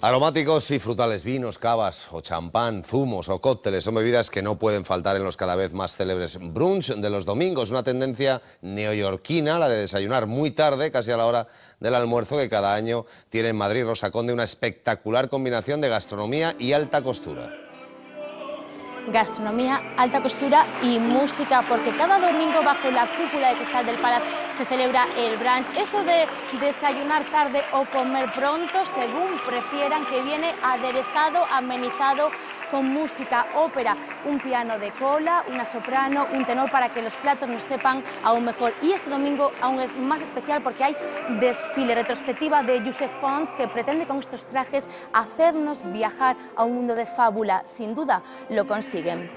Aromáticos y frutales vinos, cavas o champán, zumos o cócteles son bebidas que no pueden faltar en los cada vez más célebres brunch de los domingos. Una tendencia neoyorquina, la de desayunar muy tarde, casi a la hora del almuerzo, que cada año tiene en Madrid Rosa Conde una espectacular combinación de gastronomía y alta costura gastronomía, alta costura y música, porque cada domingo bajo la cúpula de cristal del Palace se celebra el brunch. Esto de desayunar tarde o comer pronto, según prefieran, que viene aderezado, amenizado con música, ópera, un piano de cola, una soprano, un tenor para que los platos nos sepan aún mejor. Y este domingo aún es más especial porque hay desfile retrospectiva de Joseph Font que pretende con estos trajes hacernos viajar a un mundo de fábula. Sin duda lo consiguen.